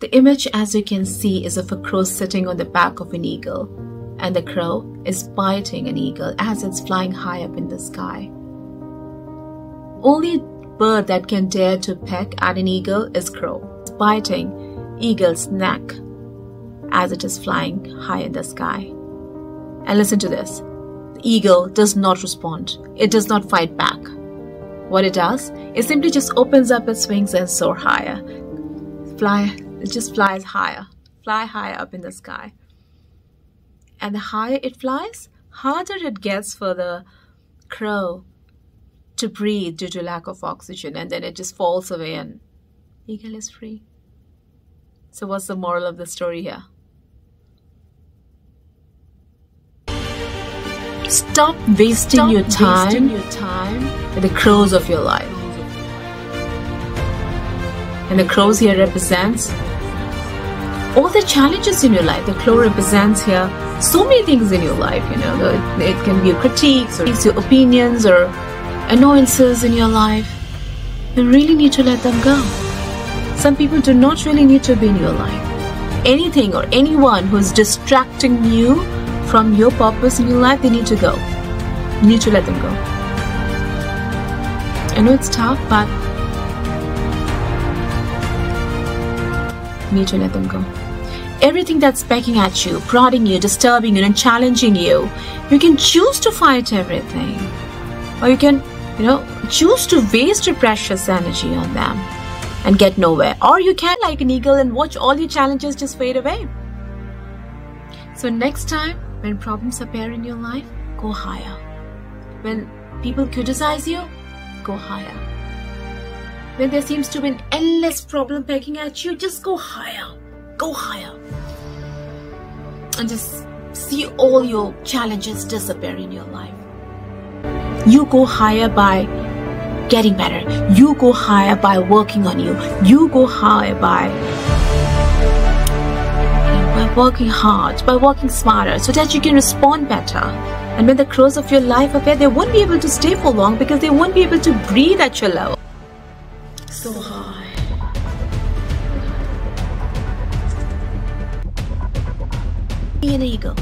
The image, as you can see, is of a crow sitting on the back of an eagle, and the crow is biting an eagle as it's flying high up in the sky. Only bird that can dare to peck at an eagle is crow, biting eagle's neck as it is flying high in the sky. And listen to this. The eagle does not respond. It does not fight back. What it does, it simply just opens up its wings and soar higher. Fly, it just flies higher, fly higher up in the sky. And the higher it flies, harder it gets for the crow to breathe due to lack of oxygen, and then it just falls away and eagle is free. So what's the moral of the story here? Stop wasting, Stop your, time wasting your time with the crows of your life. And the crows here represents all the challenges in your life. The crow represents here so many things in your life. You know, it can be your critiques or your opinions or annoyances in your life. You really need to let them go. Some people do not really need to be in your life. Anything or anyone who is distracting you from your purpose in your life, they need to go. You need to let them go. I know it's tough, but need to let them go. Everything that's pecking at you, prodding you, disturbing you, and challenging you, you can choose to fight everything. Or you can, you know, choose to waste your precious energy on them and get nowhere. Or you can, like an eagle, and watch all your challenges just fade away. So, next time, when problems appear in your life, go higher. When people criticize you, go higher. When there seems to be an endless problem pecking at you, just go higher. Go higher. And just see all your challenges disappear in your life. You go higher by getting better. You go higher by working on you. You go higher by by working hard, by working smarter, so that you can respond better. And when the crows of your life appear, they won't be able to stay for long because they won't be able to breathe at your level. So high. Be an eagle.